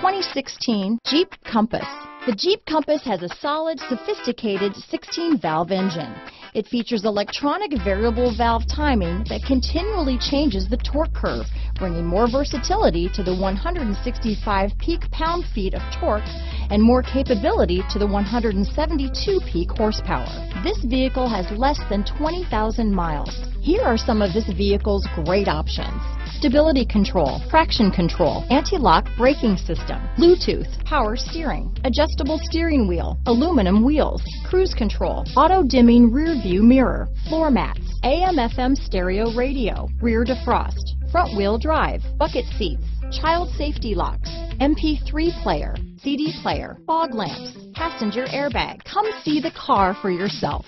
2016 Jeep Compass. The Jeep Compass has a solid, sophisticated 16-valve engine. It features electronic variable valve timing that continually changes the torque curve, bringing more versatility to the 165 peak pound-feet of torque and more capability to the 172 peak horsepower. This vehicle has less than 20,000 miles. Here are some of this vehicle's great options stability control, traction control, anti-lock braking system, Bluetooth, power steering, adjustable steering wheel, aluminum wheels, cruise control, auto dimming rear view mirror, floor mats, AM FM stereo radio, rear defrost, front wheel drive, bucket seats, child safety locks, MP3 player, CD player, fog lamps, passenger airbag. Come see the car for yourself.